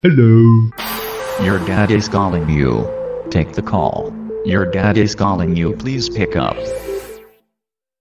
Hello. Your dad is calling you. Take the call. Your dad is calling you. Please pick up.